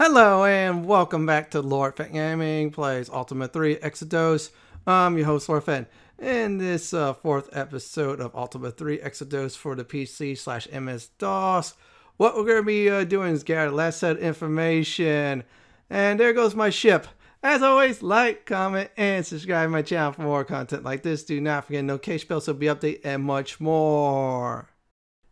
Hello and welcome back to Lord Fenton Gaming Plays Ultima 3 Exodus. I'm your host Lord Fenton. In this uh, fourth episode of Ultima 3 Exodus for the PC slash MS DOS, what we're going to be uh, doing is gather last set information. And there goes my ship. As always, like, comment, and subscribe to my channel for more content like this. Do not forget to notification bell so be update and much more.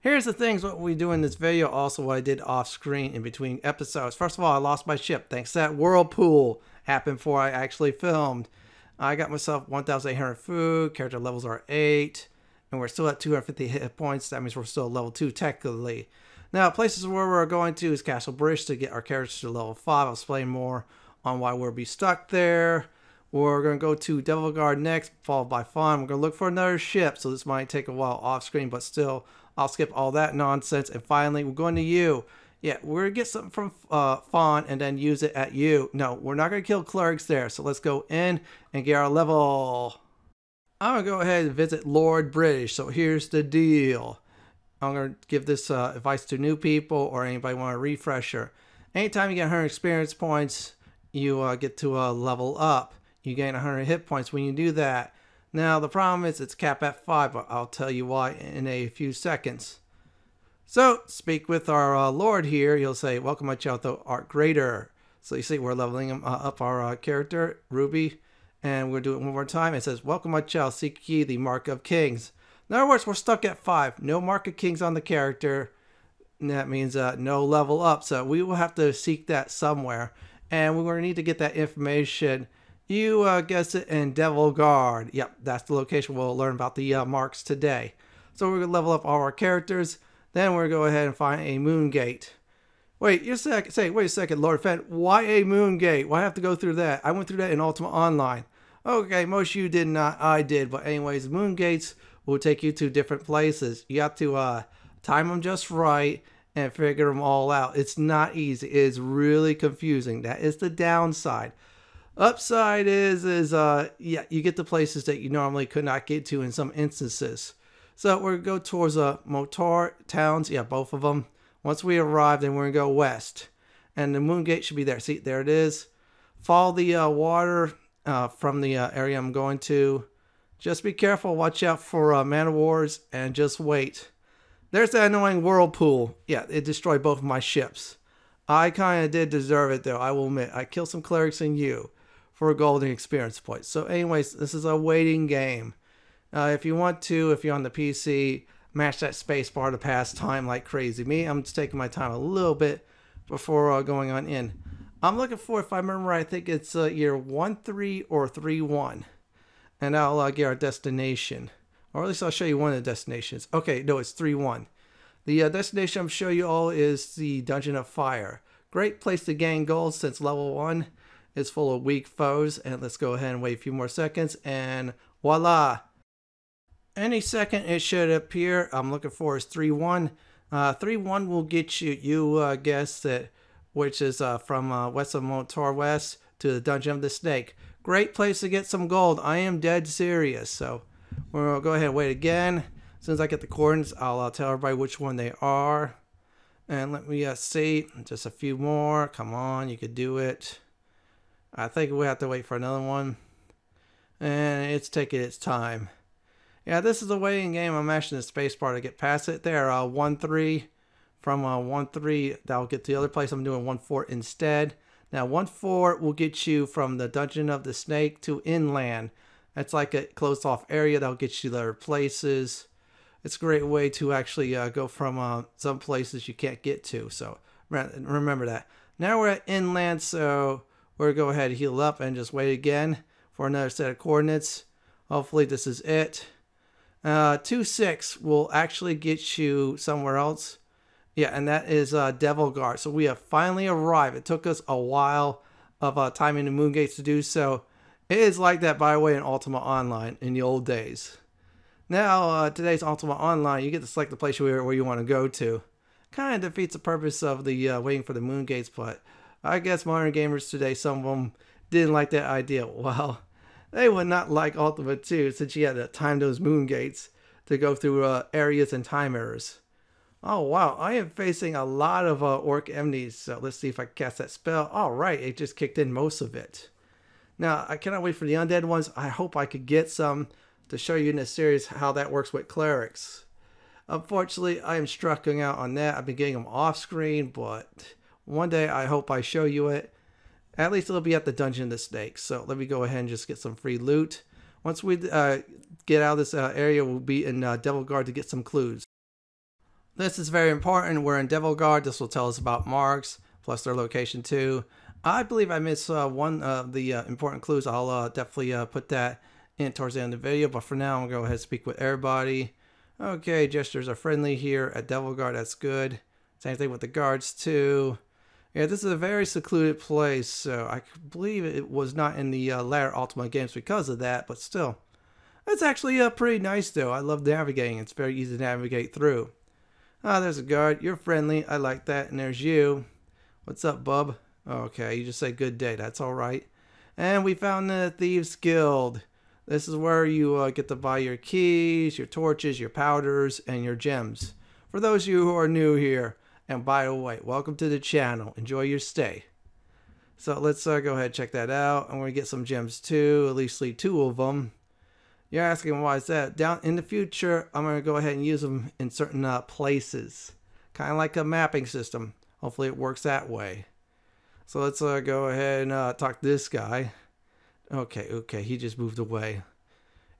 Here's the things what we do in this video, also what I did off screen in between episodes. First of all, I lost my ship thanks to that whirlpool happened before I actually filmed. I got myself 1,800 food, character levels are 8, and we're still at 250 hit points. That means we're still level 2 technically. Now, places where we're going to is Castle Bridge to get our characters to level 5. I'll explain more on why we'll be stuck there. We're going to go to Devil Guard next, followed by Fawn. We're going to look for another ship, so this might take a while off screen, but still, I'll skip all that nonsense. And finally, we're going to Yew. Yeah, we're going to get something from uh, Fawn and then use it at Yew. No, we're not going to kill clerics there, so let's go in and get our level. I'm going to go ahead and visit Lord British. So here's the deal. I'm going to give this uh, advice to new people or anybody want a refresher. Anytime you get 100 experience points, you uh, get to uh, level up. You gain 100 hit points when you do that. Now, the problem is it's capped at 5, but I'll tell you why in a few seconds. So, speak with our uh, Lord here. He'll say, Welcome, my child, the art greater. So, you see, we're leveling uh, up our uh, character, Ruby, and we'll do it one more time. It says, Welcome, my child, seek ye the mark of kings. In other words, we're stuck at 5. No mark of kings on the character. And that means uh, no level up. So, we will have to seek that somewhere and we're going to need to get that information. You uh, guess it in Devil Guard. Yep, that's the location we'll learn about the uh, marks today. So we're going to level up all our characters. Then we're going to go ahead and find a moon gate. Wait, you sec say, wait a second, Lord Fenton. Why a moon gate? Why have to go through that? I went through that in Ultima Online. Okay, most you did not. I did. But anyways, moon gates will take you to different places. You have to uh, time them just right and figure them all out. It's not easy. It's really confusing. That is the downside. Upside is is uh yeah, you get to places that you normally could not get to in some instances. So we're gonna go towards uh Montor towns, yeah, both of them. Once we arrive, then we're gonna go west, and the moon gate should be there. See, there it is. Follow the uh, water uh, from the uh, area I'm going to. Just be careful. Watch out for uh, man of wars, and just wait. There's that annoying whirlpool. Yeah, it destroyed both of my ships. I kind of did deserve it, though, I will admit. I killed some clerics in Yew for a golden experience point. So, anyways, this is a waiting game. Uh, if you want to, if you're on the PC, mash that space bar to pass time like crazy. Me, I'm just taking my time a little bit before uh, going on in. I'm looking for, if I remember, I think it's uh, year 1 3 or 3 1. And I'll uh, get our destination. Or at least I'll show you one of the destinations. Okay, no, it's 3-1. The uh, destination I'm showing you all is the Dungeon of Fire. Great place to gain gold since level 1 is full of weak foes. And let's go ahead and wait a few more seconds. And voila! Any second it should appear. I'm looking for is 3-1. 3-1 uh, will get you, you uh, guess that, which is uh, from uh, west of Montor West to the Dungeon of the Snake. Great place to get some gold. I am dead serious. So We'll go ahead and wait again. As soon as I get the coordinates, I'll uh, tell everybody which one they are. And let me uh, see. Just a few more. Come on, you could do it. I think we have to wait for another one. And it's taking its time. Yeah, this is a waiting game. I'm mashing the spacebar to get past it. There, uh, 1-3. From uh, 1-3, that'll get to the other place. I'm doing 1-4 instead. Now, 1-4 will get you from the Dungeon of the Snake to inland. It's like a closed off area that'll get you other places. It's a great way to actually uh, go from uh, some places you can't get to. So remember that. Now we're at inland, so we're going to go ahead and heal up and just wait again for another set of coordinates. Hopefully this is it. Uh, 2-6 will actually get you somewhere else. Yeah, and that is uh, Devil Guard. So we have finally arrived. It took us a while of uh, timing the moon gates to do so. It is like that, by the way, in Ultima Online in the old days. Now, uh, today's Ultima Online, you get to select the place where, where you want to go to. Kind of defeats the purpose of the uh, waiting for the moon gates, but I guess modern gamers today, some of them didn't like that idea. Well, they would not like Ultima 2 since you had to time those moon gates to go through uh, areas and time errors. Oh wow, I am facing a lot of uh, Orc Enemies. So let's see if I cast that spell. All right, it just kicked in most of it. Now I cannot wait for the undead ones. I hope I could get some to show you in this series how that works with clerics. Unfortunately, I am struggling out on that. I've been getting them off screen, but one day I hope I show you it. At least it'll be at the Dungeon of the Snakes. So let me go ahead and just get some free loot. Once we uh, get out of this uh, area, we'll be in uh, Devil Guard to get some clues. This is very important. We're in Devil Guard. This will tell us about marks, plus their location too. I believe I missed uh, one of the uh, important clues. I'll uh, definitely put that in towards the end of the video. But for now, I'm going to go ahead and speak with everybody. Okay, gestures are friendly here at Devil Guard. That's good. Same thing with the guards too. Yeah, this is a very secluded place, so I believe it was not in the uh, latter Ultima games because of that, but still. It's actually uh, pretty nice though. I love navigating. It's very easy to navigate through. Ah, there's a guard. You're friendly. I like that. And there's you. What's up, bub? Okay, you just say good day. That's all right. And we found the Thieves Guild. This is where you uh, get to buy your keys, your torches, your powders, and your gems. For those of you who are new here, and by the way, welcome to the channel. Enjoy your stay. So let's uh, go ahead and check that out. I'm going to get some gems too, at least two of them. You're asking why is that? Down in the future, I'm going to go ahead and use them in certain uh, places. Kind of like a mapping system. Hopefully it works that way. So let's uh, go ahead and uh, talk to this guy. Okay, okay, he just moved away.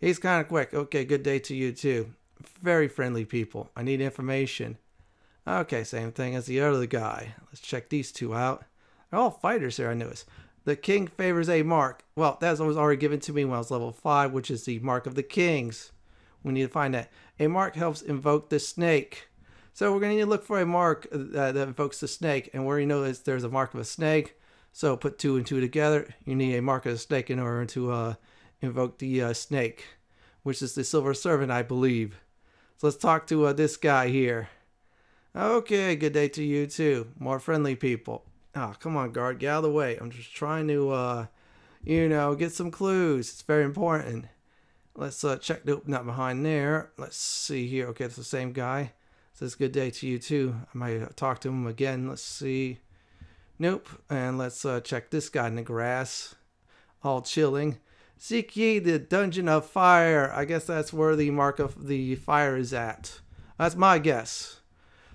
He's kind of quick. Okay, good day to you too. Very friendly people. I need information. Okay, same thing as the other guy. Let's check these two out. They're all fighters here, I notice. The king favors a mark. Well, that was already given to me when I was level 5, which is the mark of the kings. We need to find that. A mark helps invoke the snake. So we're going to need to look for a mark uh, that invokes the snake. And where you know is there's a mark of a snake. So put two and two together. You need a mark of a snake in order to uh, invoke the uh, snake, which is the silver servant, I believe. So let's talk to uh, this guy here. Okay, good day to you too. More friendly people. Oh, come on, guard, get out of the way. I'm just trying to, uh, you know, get some clues. It's very important. Let's uh, check. Nope, not behind there. Let's see here. Okay, it's the same guy. Says good day to you too. I might talk to him again. Let's see. Nope. And let's uh, check this guy in the grass. All chilling. Seek ye the dungeon of fire. I guess that's where the mark of the fire is at. That's my guess.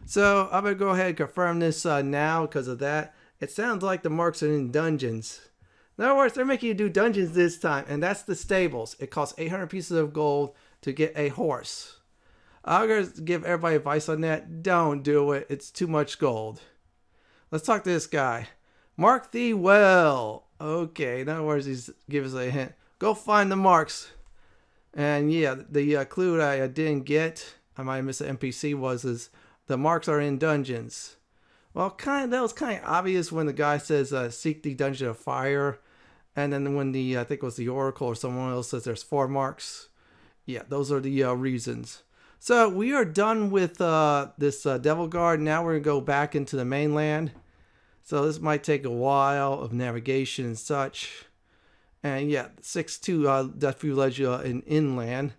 So I'm to go ahead and confirm this uh, now because of that. It sounds like the marks are in dungeons. In other words, they're making you do dungeons this time, and that's the stables. It costs 800 pieces of gold to get a horse. I'm to give everybody advice on that. Don't do it. It's too much gold. Let's talk to this guy. Mark thee well. Okay, in other words, he's give us a hint. Go find the marks. And yeah, the uh, clue that I didn't get, I might missed the NPC, was is the marks are in dungeons. Well, kind of that was kind of obvious when the guy says uh, seek the dungeon of fire, and then when the I think it was the oracle or someone else says there's four marks. Yeah, those are the uh, reasons. So we are done with uh, this uh, devil guard. Now we're gonna go back into the mainland. So this might take a while of navigation and such. And yeah, six two uh, Deathview Ledge uh, in inland.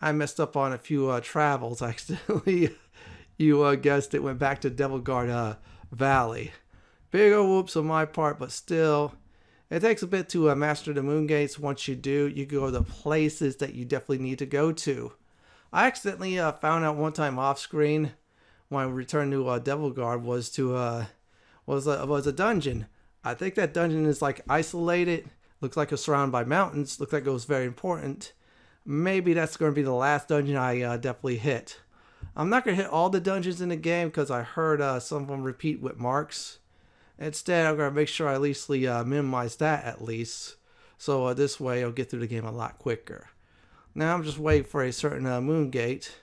I messed up on a few uh, travels accidentally. You uh, guessed it went back to Devil Guard uh, Valley. Big ol' whoops on my part, but still, it takes a bit to uh, master the moon gates. Once you do, you go to places that you definitely need to go to. I accidentally uh, found out one time off screen when I returned to uh, Devil Guard was to uh, was a, was a dungeon. I think that dungeon is like isolated. Looks like it's surrounded by mountains. Looks like it was very important. Maybe that's going to be the last dungeon I uh, definitely hit. I'm not going to hit all the dungeons in the game because I heard uh, some of them repeat with marks. Instead, I'm going to make sure I at least uh, minimize that at least. So uh, this way I'll get through the game a lot quicker. Now I'm just waiting for a certain uh, moon gate.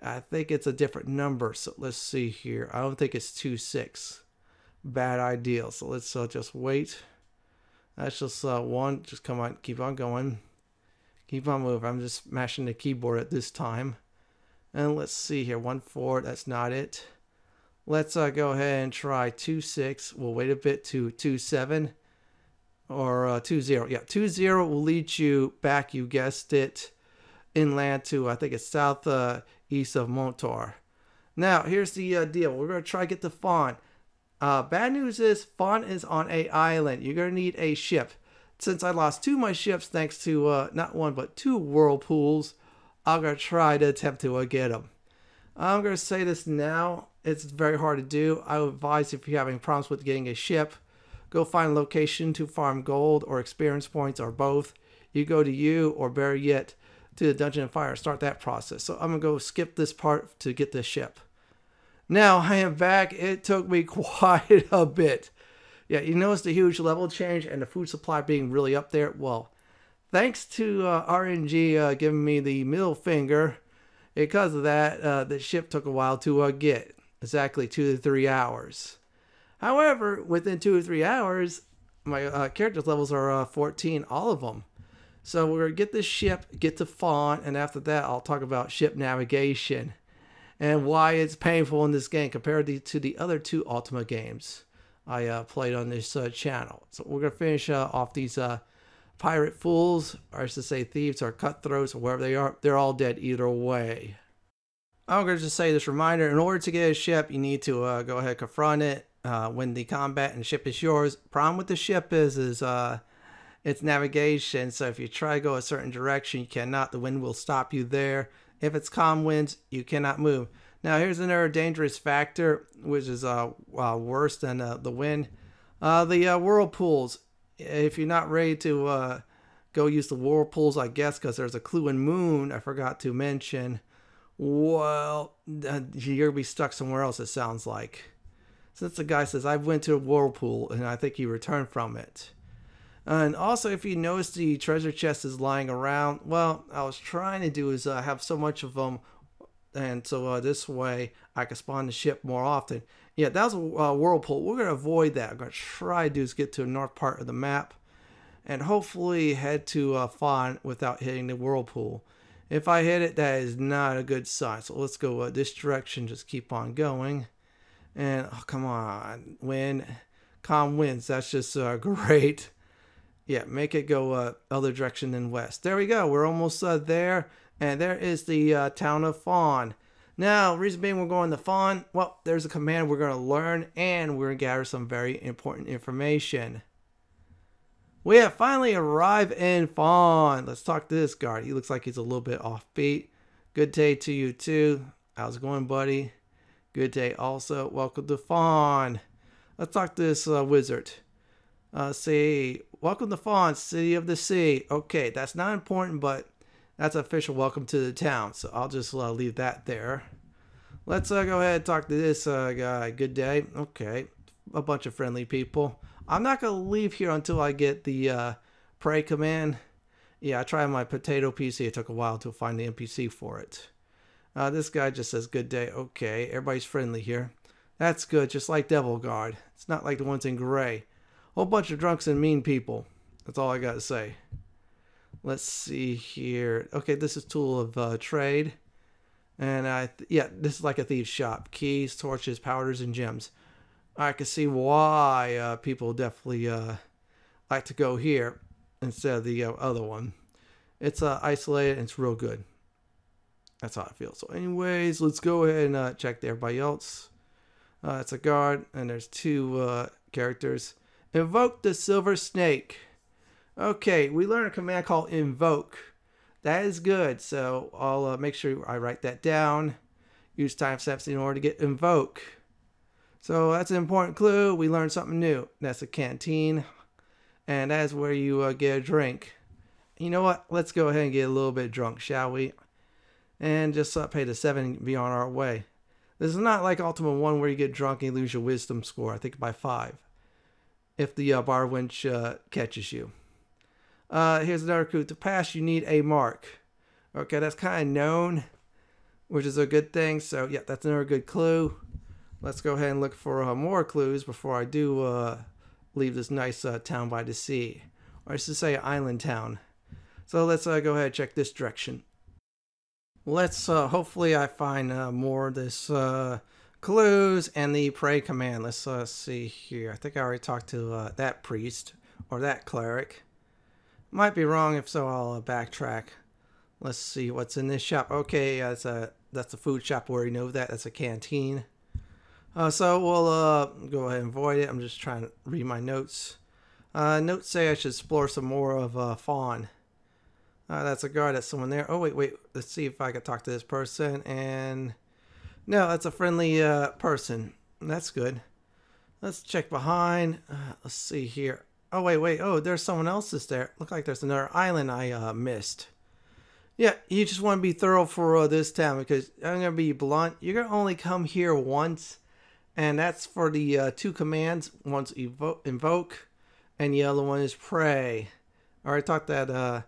I think it's a different number. So let's see here. I don't think it's 2-6. Bad idea. So let's uh, just wait. That's just uh, one. Just come on. Keep on going. Keep on moving. I'm just mashing the keyboard at this time. And let's see here, 1 4, that's not it. Let's uh, go ahead and try 2 6. We'll wait a bit to 2 7 or uh, 2 0. Yeah, 2 0 will lead you back, you guessed it, inland to, I think it's south uh, east of Montor. Now, here's the uh, deal. We're to try to get the fawn. Uh, bad news is fawn is on a island. You're to need a ship. Since I lost two of my ships thanks to uh, not one but two whirlpools, I'm going to try to attempt to get them. I'm going to say this now. It's very hard to do. I would advise if you're having problems with getting a ship, go find a location to farm gold or experience points or both. You go to Yew or better yet to the dungeon and fire. Start that process. So I'm going to go skip this part to get this ship. Now I am back. It took me quite a bit. Yeah, you notice the huge level change and the food supply being really up there. Well, thanks to uh, RNG uh, giving me the middle finger, because of that, uh, the ship took a while to uh, get. Exactly two to three hours. However, within two or three hours, my uh, characters levels are uh, 14, all of them. So we're to get this ship, get to Fawn, and after that, I'll talk about ship navigation and why it's painful in this game compared to the other two Ultima games I uh, played on this uh, channel. So we're going to finish uh, off these uh, pirate fools, or I should say thieves or cutthroats or wherever they are. They're all dead either way. I'm going to just say this reminder, in order to get a ship, you need to uh, go ahead confront it, uh, win the combat, and the ship is yours. Problem with the ship is, is it's navigation, so if you try to go a certain direction, you cannot. The wind will stop you there. If it's calm winds, you cannot move. Now here's another dangerous factor, which is uh, uh worse than uh, the wind. Uh, the uh, whirlpools. If you're not ready to uh, go use the whirlpools, I guess, because there's a clue in Moon I forgot to mention. Well, you're gonna be stuck somewhere else. It sounds like. Since the guy says I went to a whirlpool and I think he returned from it. And also, if you notice the treasure chest is lying around, well, I was trying to do is uh, have so much of them, and so uh, this way I can spawn the ship more often. Yeah, that was a uh, whirlpool. We're going to avoid that. I'm going to try to get to the north part of the map, and hopefully head to uh, Fawn without hitting the whirlpool. If I hit it, that is not a good sign. So let's go uh, this direction. Just keep on going. And, oh, come on. Win. Calm wins. That's just uh, great. Yeah, make it go uh, other direction than west. There we go. We're almost uh, there. And there is the uh, town of Fawn. Now, reason being we're going to Fawn, well, there's a command we're going to learn and we're going to gather some very important information. We have finally arrived in Fawn. Let's talk to this guard. He looks like he's a little bit offbeat. Good day to you too. How's it going, buddy? Good day also. Welcome to Fawn. Let's talk to this uh, wizard. Uh, say, welcome to Fawn, City of the Sea. Okay, that's not important, but that's official welcome to the town. So I'll just uh, leave that there. Let's uh, go ahead and talk to this uh, guy. Good day. Okay, a bunch of friendly people. I'm not going to leave here until I get the uh, pray command. Yeah, I tried my potato PC. It took a while to find the NPC for it. Uh, this guy just says, good day. Okay, everybody's friendly here. That's good, just like Devil Guard. It's not like the ones in Grey whole bunch of drunks and mean people. That's all I got to say. Let's see here. Okay, this is tool of uh, trade. And I, yeah, this is like a thief's shop. Keys, torches, powders, and gems. I can see why uh, people definitely uh, like to go here instead of the uh, other one. It's uh, isolated and it's real good. That's how I feel. So anyways, let's go ahead and uh, check everybody else. Uh, it's a guard and there's two uh, characters. Invoke the silver snake. Okay, we learned a command called invoke. That is good, so I'll uh, make sure I write that down. Use timestamps in order to get invoke. So that's an important clue. We learned something new. That's a canteen, and that's where you uh, get a drink. You know what? Let's go ahead and get a little bit drunk, shall we? And just uh, pay the seven and be on our way. This is not like Ultima 1 where you get drunk and you lose your wisdom score, I think by 5 if the uh, bar winch uh, catches you. Uh, here's another clue. To pass, you need a mark. Okay, that's kind of known, which is a good thing. So, yeah, that's another good clue. Let's go ahead and look for uh, more clues before I do uh, leave this nice uh, town by the sea. Or I should say island town. So let's uh, go ahead and check this direction. Let's, uh, hopefully I find uh, more of this clues and the pray command. Let's see here. I think I already talked to uh, that priest or that cleric. Might be wrong. If so, I'll uh, backtrack. Let's see what's in this shop. Okay, it's a That's a food shop. We already know that. That's a canteen. Uh, so we'll uh, go ahead and void it. I'm just trying to read my notes. Uh, notes say I should explore some more of uh, Fawn. Uh, that's a guard. That's someone there. Oh, wait, wait. Let's see if I can talk to this person. And no, that's a friendly uh, person. That's good. Let's check behind. Let's see here. Oh, wait, wait. Oh, there's someone else that's there. Look like there's another island I uh, missed. Yeah, you just want to be thorough for uh, this town because I'm going to be blunt. You're going to only come here once, and that's for the uh, two commands. One's evo- invoke, and the other one is pray. I already talked that uh,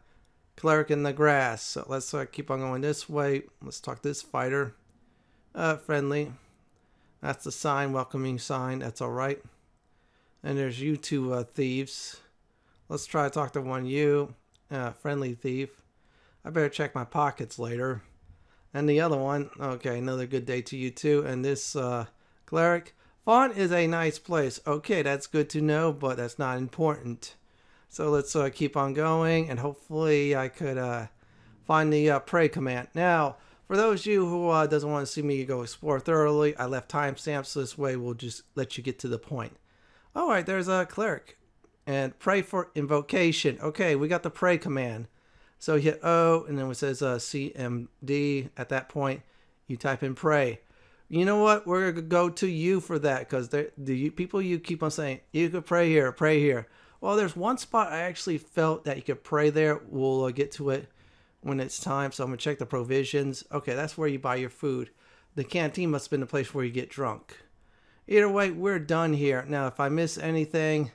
cleric in the grass, so let's uh, keep on going this way. Let's talk this fighter. Uh, friendly. That's the sign, welcoming sign. That's all right. And there's you two uh, thieves. Let's try to talk to one you, uh, friendly thief. I better check my pockets later. And the other one, okay, another good day to you too. And this uh, cleric, Fawn is a nice place. Okay, that's good to know, but that's not important. So let's uh, keep on going, and hopefully I could uh, find the uh, pray command. Now, for those of you who uh, doesn't want to see me go explore thoroughly, I left timestamps this way we'll just let you get to the point. All right, there's a cleric. And pray for invocation. Okay, we got the pray command. So hit O, and then it says uh, CMD. At that point, you type in pray. You know what? We're going to go to Yew for that because the people you keep on saying, you could pray here, pray here. Well, there's one spot I actually felt that you could pray there. We'll uh, get to it when it's time. So I'm going to check the provisions. Okay, that's where you buy your food. The canteen must have been the place where you get drunk. Either way, we're done here. Now, if I miss anything,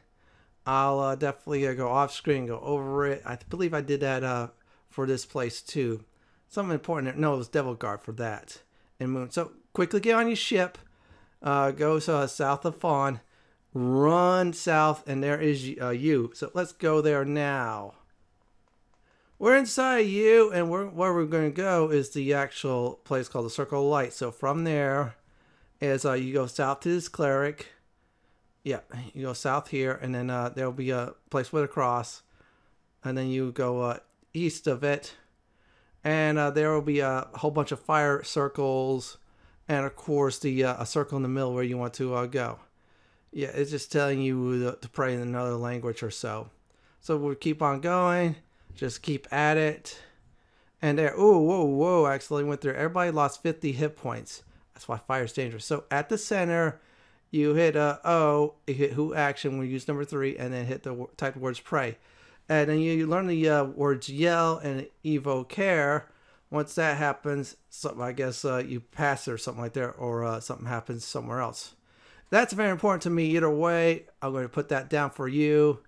I'll uh, definitely uh, go off screen, go over it. I believe I did that uh, for this place too. Something important. No, it was Devil Guard for that. And Moon. So quickly get on your ship. Uh, go uh, south of Fawn. Run south, and there is uh, Yew. So let's go there now. We're inside Yew, and we're, where we're going to go is the actual place called the Circle of Light. So from there is uh, you go south to this cleric. Yeah, you go south here, and then uh, there'll be a place with a cross. And then you go uh, east of it, and uh, there will be a whole bunch of fire circles, and of course the uh, a circle in the middle where you want to uh, go. Yeah, it's just telling you to pray in another language or so. So we'll keep on going. Just keep at it. And there, oh, whoa, whoa, actually went through. Everybody lost 50 hit points. That's why fire is dangerous. So at the center, you hit uh, O, you hit who action, we use number three, and then hit the type words pray. And then you, learn the uh, words yell and Evocare. Once that happens, something I guess uh, you pass it or something like that, or uh, something happens somewhere else. That's very important to me either way. I'm going to put that down for you.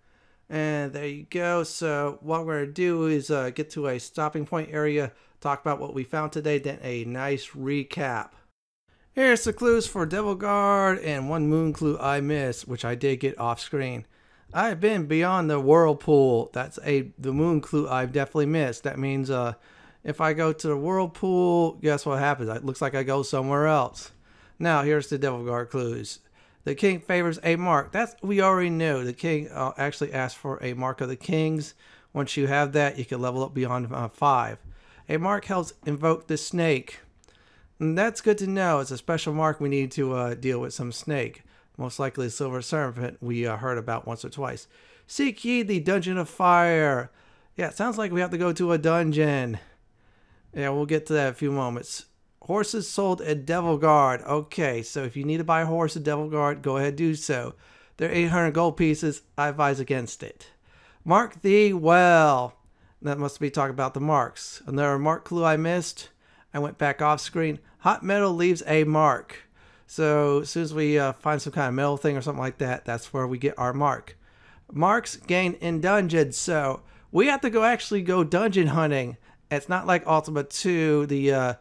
And there you go. So what we're going to do is uh, get to a stopping point area, talk about what we found today, then a nice recap. Here's the clues for Devil Guard and one moon clue I missed, which I did get off screen. I've been beyond the whirlpool. That's a the moon clue I've definitely missed. That means uh, if I go to the whirlpool, guess what happens? It looks like I go somewhere else. Now here's the Devil Guard clues. The king favors a mark. That's we already know. The king uh, actually asked for a mark of the kings. Once you have that, you can level up beyond uh, five. A mark helps invoke the snake. And that's good to know. It's a special mark we need to uh, deal with some snake. Most likely a silver serpent we uh, heard about once or twice. Seek ye the dungeon of fire. Yeah, sounds like we have to go to a dungeon. Yeah, we'll get to that in a few moments. Horses sold at Devil Guard. Okay, so if you need to buy a horse at Devil Guard, go ahead do so. They're 800 gold pieces. I advise against it. Mark thee well. That must be talking about the marks. Another mark clue I missed. I went back off screen. Hot metal leaves a mark. So as soon as we uh, find some kind of metal thing or something like that, that's where we get our mark. Marks gain in dungeons. So we have to go actually go dungeon hunting. It's not like Ultima 2, the uh,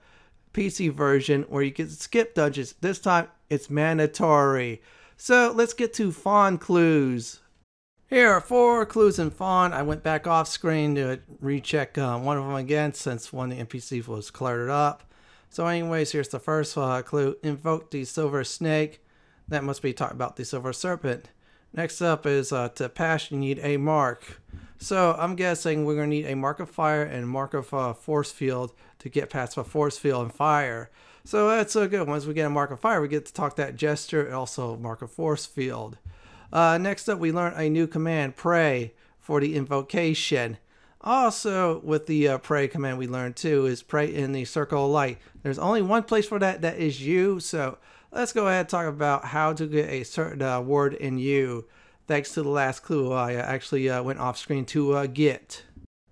PC version, where you can skip dungeons. This time it's mandatory. So let's get to Fawn clues. Here are four clues in Fawn. I went back off screen to recheck uh, one of them again since one of the NPCs was cluttered up. So anyways, here's the first uh, clue. Invoke the silver snake. That must be talking about the silver serpent. Next up is uh, to pass, you need a mark. So I'm guessing we're going to need a mark of fire and mark of uh, force field to get past the force field and fire. So that's so good. Once we get a mark of fire, we get to talk that gesture and also mark of force field. Uh, next up, we learn a new command, pray, for the invocation. Also, with the uh, pray command we learned too, is pray in the circle of light. There's only one place for that, that is Yew. So let's go ahead and talk about how to get a certain uh, word in Yew. Thanks to the last clue I actually uh, went off screen to uh, get.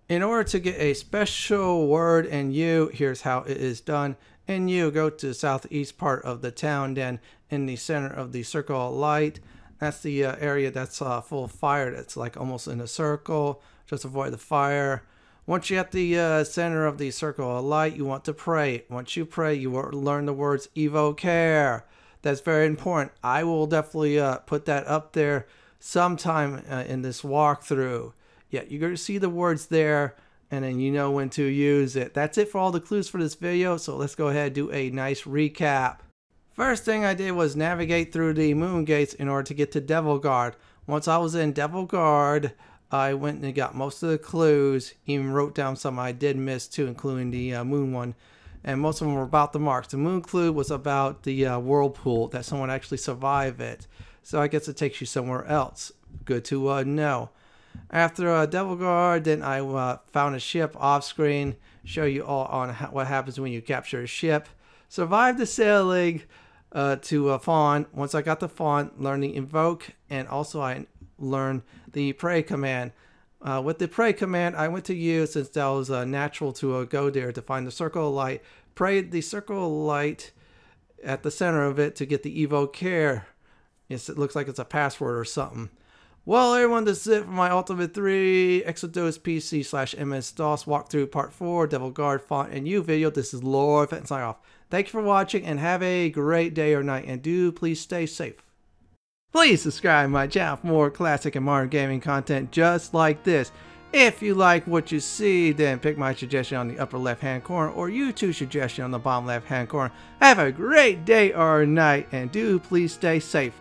In order to get a special word in Yew, here's how it is done. In Yew, go to the southeast part of the town, then in the center of the circle of light. That's the uh, area that's uh, full of fire. That's like almost in a circle. Just avoid the fire. Once you're at the uh, center of the circle of light, you want to pray. Once you pray, you learn the words Evocare. That's very important. I will definitely uh, put that up there sometime uh, in this walkthrough. Yeah, you're going to see the words there and then you know when to use it. That's it for all the clues for this video, so let's go ahead and do a nice recap. First thing I did was navigate through the moon gates in order to get to Devil Guard. Once I was in Devil Guard, I went and got most of the clues, even wrote down some I did miss too, including the uh, moon one. And most of them were about the marks. The moon clue was about the uh, whirlpool, that someone actually survived it. So I guess it takes you somewhere else. Good to uh, know. After uh, Devil Guard, then I uh, found a ship off screen, show you all on what happens when you capture a ship. Survived the sailing uh, to a Fawn. Once I got the Fawn, learned the Invoke, and also I learned the Pray command. Uh, with the Pray command, I went to use, since that was uh, natural to go there to find the Circle of Light, pray the Circle of Light at the center of it to get the Evocare. Yes, it looks like it's a password or something. Well, everyone, this is it for my Ultima 3 Exodus PC slash MS-DOS walkthrough part 4, Devil Guard Fawn and Yew video. This is Lord Fenton sign off. Thank you for watching and have a great day or night and do please stay safe. Please subscribe my channel for more classic and modern gaming content just like this. If you like what you see, then pick my suggestion on the upper left hand corner or YouTube suggestion on the bottom left hand corner. Have a great day or night and do please stay safe.